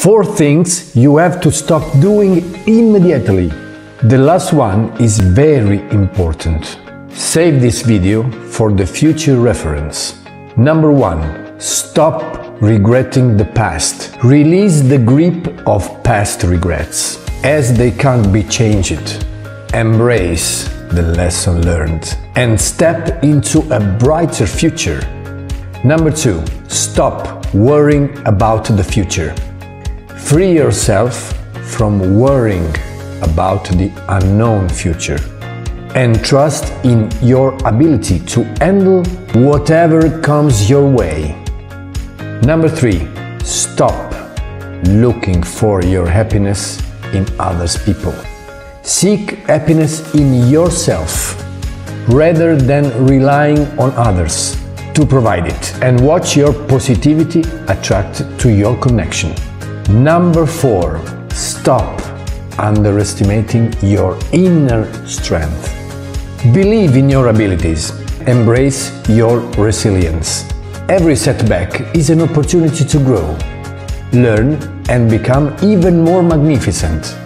Four things you have to stop doing immediately. The last one is very important. Save this video for the future reference. Number one, stop regretting the past. Release the grip of past regrets, as they can't be changed. Embrace the lesson learned and step into a brighter future. Number two, stop worrying about the future. Free yourself from worrying about the unknown future and trust in your ability to handle whatever comes your way. Number three, stop looking for your happiness in others people. Seek happiness in yourself rather than relying on others to provide it and watch your positivity attract to your connection. Number four, stop underestimating your inner strength. Believe in your abilities, embrace your resilience. Every setback is an opportunity to grow, learn, and become even more magnificent.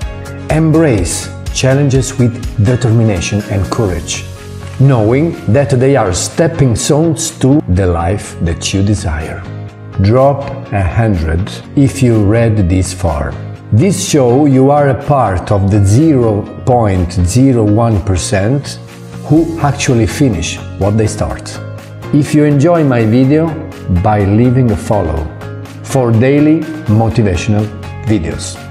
Embrace challenges with determination and courage, knowing that they are stepping stones to the life that you desire. Drop a hundred if you read this far. This show you are a part of the 0.01% who actually finish what they start. If you enjoy my video, by leaving a follow for daily motivational videos.